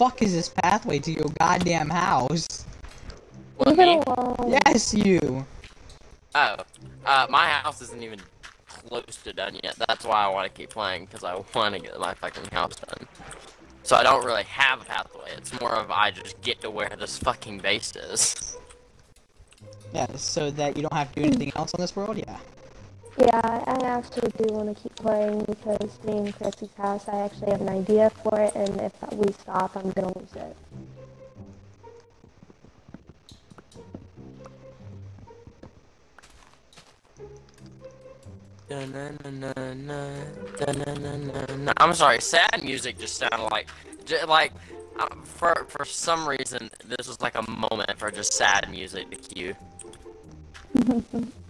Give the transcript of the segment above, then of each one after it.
fuck is this pathway to your goddamn house? What, Leave me? it alone. Yes, you. Oh, uh, my house isn't even close to done yet. That's why I want to keep playing because I want to get my fucking house done. So I don't really have a pathway. It's more of I just get to where this fucking base is. Yeah, so that you don't have to do anything else on this world. Yeah. Yeah, I actually do want to keep playing because and Chrissy's house, I actually have an idea for it, and if we stop, I'm gonna lose it. I'm sorry, sad music just sounded like, j- like, uh, for for some reason, this was like a moment for just sad music to cue.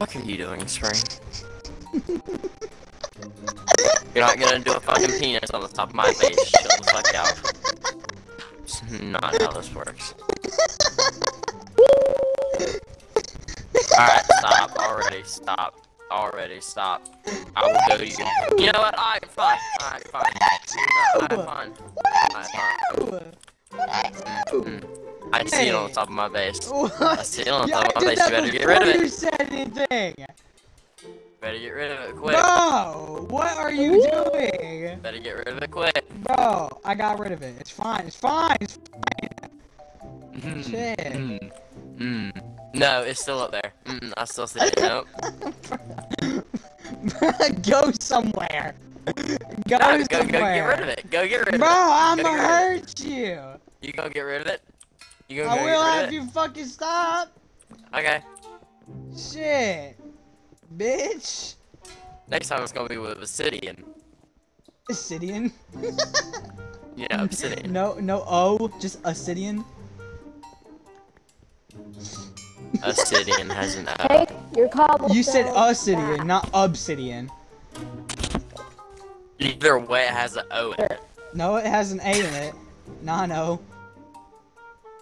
fuck are you doing, Spring? You're not gonna do a fucking penis on the top of my face. Chill the fuck out. It's not how this works. Alright, stop already. Stop. Already, stop. I will go you. You know what? Alright, fine. Alright, fine. Alright, fine. Alright, fine. Mm. I see it on top of my base. I see it on the Yeah, top of my base. You better get rid of before you it. said anything. Better get rid of it quick. Bro, what are you doing? Better get rid of it quick. Bro, I got rid of it. It's fine. It's fine. It's fine. Shit. Mm. Mm. No, it's still up there. Mm, I still see it. Nope. go somewhere. Go No, go, somewhere. go get rid of it. Go get rid of Bro, it. Bro, I'm Go gonna get rid of hurt you. You gonna get rid of it? You gonna I go will get rid if you fucking stop. Okay. Shit. Bitch. Next time it's gonna be with Obsidian. Obsidian. Yeah, Obsidian. No, no O, just Obsidian. Obsidian has an O. Take your cobblestone. You said Obsidian, back. not Obsidian. Either way, it has an O in it. No, it has an A in it. Nah, no.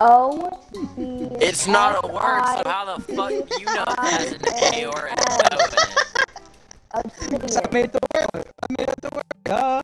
O B. It's not a word, so how the fuck you know it has an A or an O in it? So I made the word. I made up the word. Duh.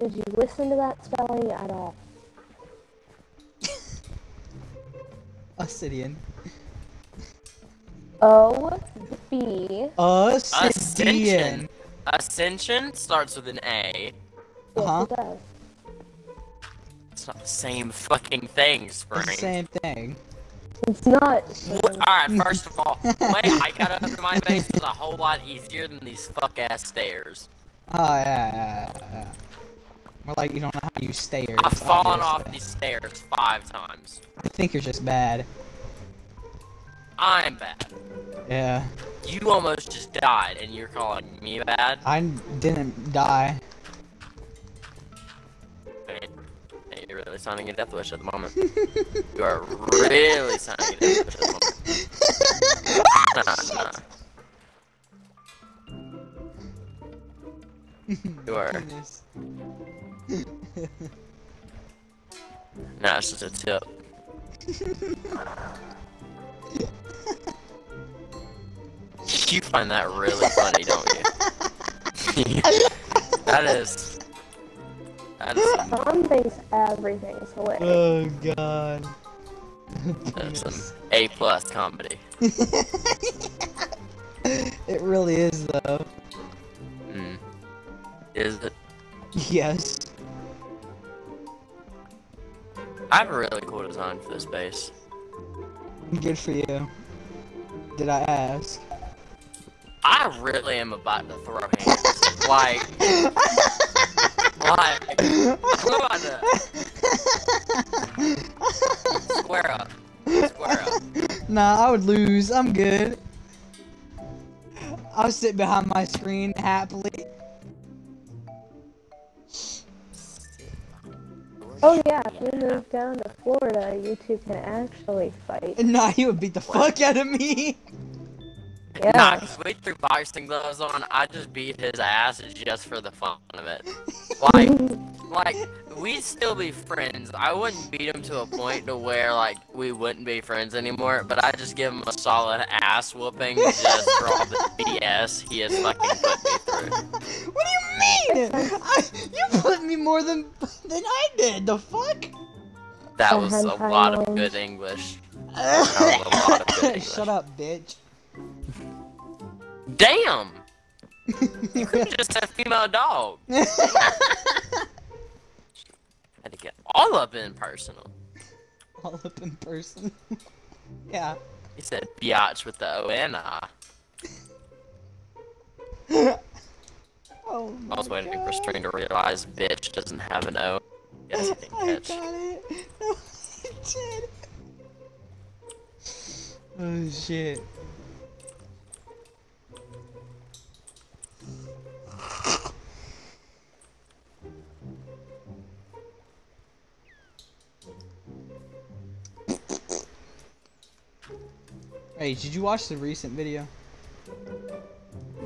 Did you listen to that spelling at all? Obsidian. O B. Obsidian. Ascension. Ascension starts with an A. Yes, Uh-huh. it does. It's not the same fucking thing, It's Spring. the same thing. It's not. Alright, first of all, the way I got up to my base was a whole lot easier than these fuck ass stairs. Oh, yeah, yeah, yeah, yeah. More like you don't know how to use stairs. I've fallen off these stairs five times. I think you're just bad. I'm bad. Yeah. You almost just died, and you're calling me bad? I didn't die. Really sounding a death wish at the moment. you are really sounding a death wish at the moment. Nah, nah. You are. No, it's just a tip. You find that really funny, don't you? that is. That is some, Tom thinks everything's hilarious. Oh god. that's some A plus comedy. it really is though. Hmm. Is it? Yes. I have a really cool design for this base. Good for you. Did I ask? I really am about to throw hands. like, like, I'm about square up. Square up. Nah, I would lose. I'm good. I'll sit behind my screen happily. Oh yeah, if you move down to Florida, you two can actually fight. Nah, he would beat the fuck out of me. Yeah. Nah, 'cause we threw boxing gloves on. I just beat his ass just for the fun of it. Like, like we'd still be friends. I wouldn't beat him to a point to where like we wouldn't be friends anymore. But I just give him a solid ass whooping just for all the BS he has fucking put me through. What do you mean? I, you put me more than than I did. The fuck? That was a lot of good English. was a lot of good English. Shut up, bitch. Damn! You could just said female dog. Had to get all up in personal. All up in person. yeah. He said biatch with the O N I. Oh I was my waiting for God. String to realize bitch doesn't have an O. Yes, he didn't I got it. No, I did. Oh shit. Hey, did you watch the recent video?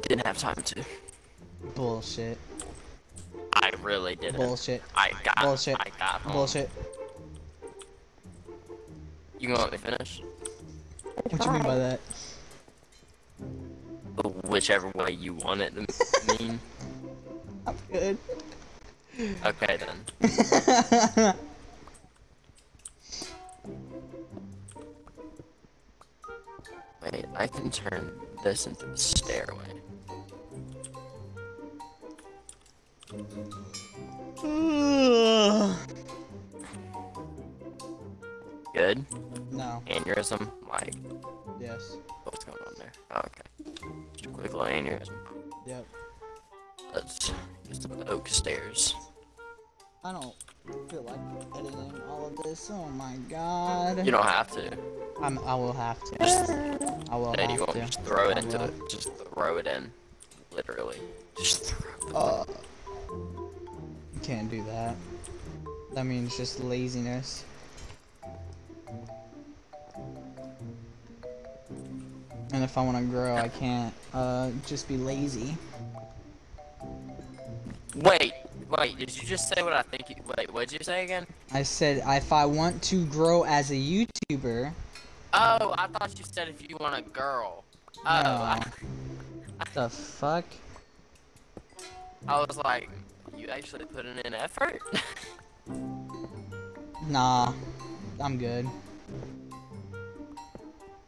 Didn't have time to. Bullshit. I really didn't. Bullshit. I got. Bullshit. I got home. Bullshit. You gonna let me finish? What do you mean by that? Whichever way you want it to mean. I'm good. Okay then. I can turn this into the stairway. Good. no. Aneurysm. Like, Yes. what's going on there? Oh, okay. Just a quick little aneurysm. Yep. Let's get some oak stairs. I don't feel like editing all of this. Oh my god. You don't have to. I'm, I will have to. Just, I will have to. Just throw it I into will. it. Just throw it in. Literally. Just throw it. Uh, you can't do that. That means just laziness. And if I want to grow, I can't uh, just be lazy. Wait, wait, did you just say what I think you- wait, what did you say again? I said if I want to grow as a YouTuber, Oh, I thought you said if you want a girl. Oh, I, the fuck? I was like, you actually put in an effort? Nah, I'm good.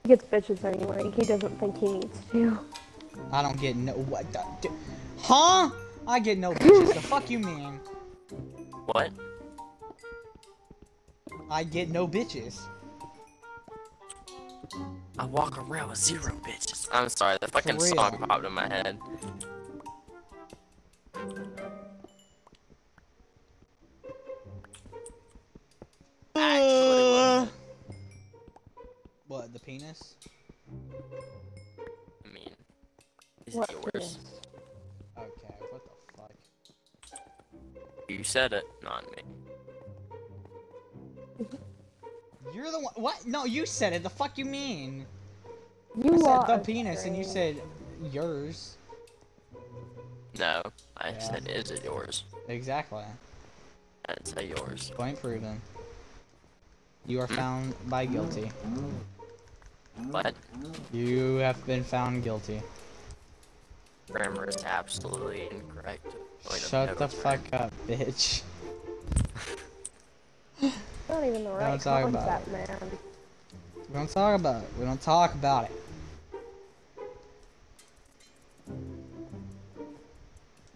He gets bitches anyway. He doesn't think he needs to. I don't get no what the, d- huh? I get no bitches. the fuck you mean? what? I get no bitches. I walk around with zero bitches. I'm sorry, the fucking song popped in my head. Actually, What uh. the penis? I mean, is What it yours? penis? Okay, what the fuck? You said it, not me. You're the one. What? No, you said it. The fuck you mean? You I said are the penis, and you said yours. No, I Yeah. said, is it yours? Exactly. I didn't say yours. Point proven. You are found by guilty. But You have been found guilty. grammar is absolutely incorrect. Point Shut the return. fuck up, bitch. Not even the right talk about concept, man. We don't talk about it. We don't talk about it.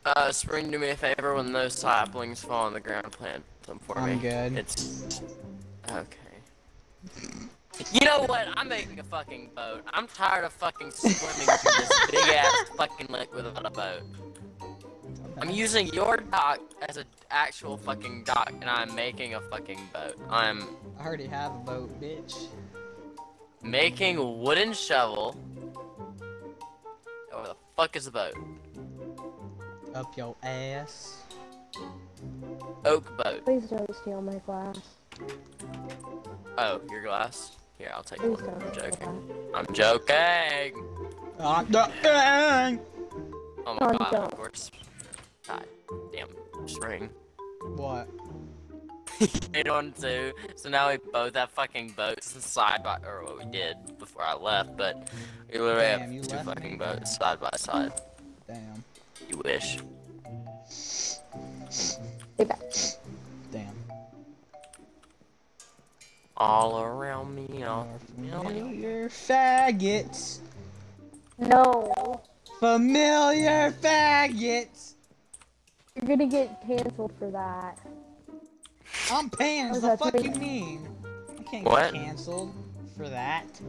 Uh, Spring, do me a favor when those saplings fall on the ground, plant them for me. I'm good. It's okay. You know what? I'm making a fucking boat. I'm tired of fucking swimming through this big ass fucking lake without a boat. I'm using your dock as an actual fucking dock, and I'm making a fucking boat. I'm I already have a boat, bitch. making wooden shovel. Oh, where the fuck is the boat? Up your ass. Oak boat. Please don't steal my glass. Oh, your glass? Here, I'll take Please one. I'm don't steal joking. I'm joking. Da- dang. Oh my god, of course. God damn, string. What? Made one too. So now we both have fucking boats side by, or what we did before I left, but we literally Damn, have two left me? fucking boats side by side. Damn. You wish. Stay back. Damn. All around me, all Familiar faggots. No. Familiar faggots. You're gonna get canceled for that. I'm paying. What the fuck you mean? I can't what? get canceled for that.